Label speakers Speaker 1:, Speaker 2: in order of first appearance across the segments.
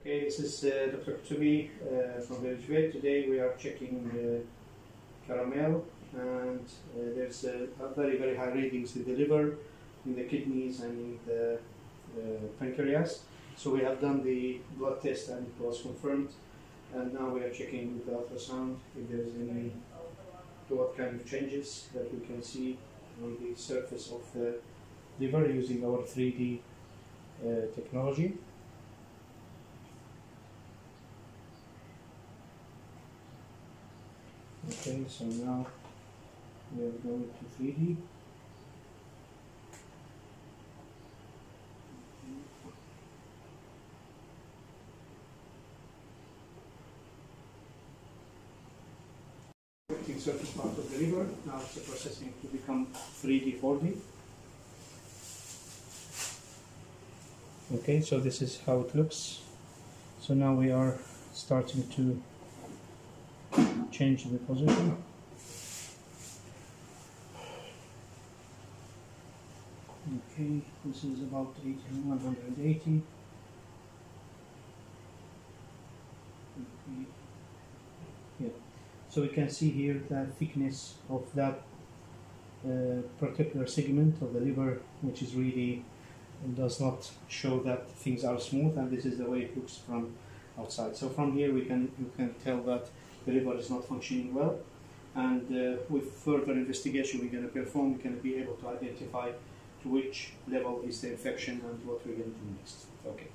Speaker 1: Okay, this is uh, Dr. Kutubi uh, from Village Today we are checking uh, caramel and uh, there's very very high readings in the liver, in the kidneys and in the uh, pancreas. So we have done the blood test and it was confirmed and now we are checking with the ultrasound if there is any what kind of changes that we can see on the surface of the liver using our 3D uh, technology. Okay, so now we are going to 3D. Working surface part of the liver, now it's processing to become 3D, 4D. Okay, so this is how it looks. So now we are starting to change the position. Okay, this is about 80, 180. Okay. Yeah. So we can see here the thickness of that uh, particular segment of the liver, which is really does not show that things are smooth, and this is the way it looks from outside. So from here we can you can tell that the liver is not functioning well, and uh, with further investigation we're going to perform, we're going to be able to identify to which level is the infection and what we're going to do next. Okay.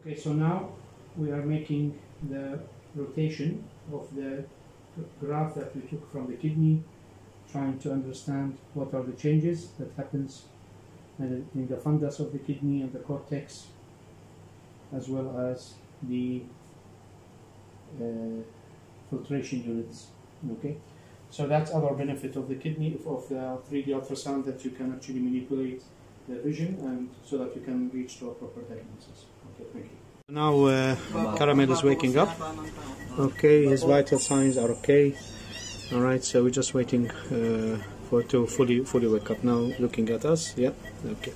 Speaker 1: Okay. So now we are making the rotation of the graph that we took from the kidney, trying to understand what are the changes that happens in the fundus of the kidney and the cortex, as well as the uh, filtration units. Okay, so that's other benefit of the kidney of the 3D ultrasound that you can actually manipulate the vision and so that you can reach to a proper diagnosis. Okay, thank you. Now uh, Caramel is waking up. Okay, his vital signs are okay. All right, so we're just waiting uh, for to fully fully wake up now, looking at us. Yeah, okay.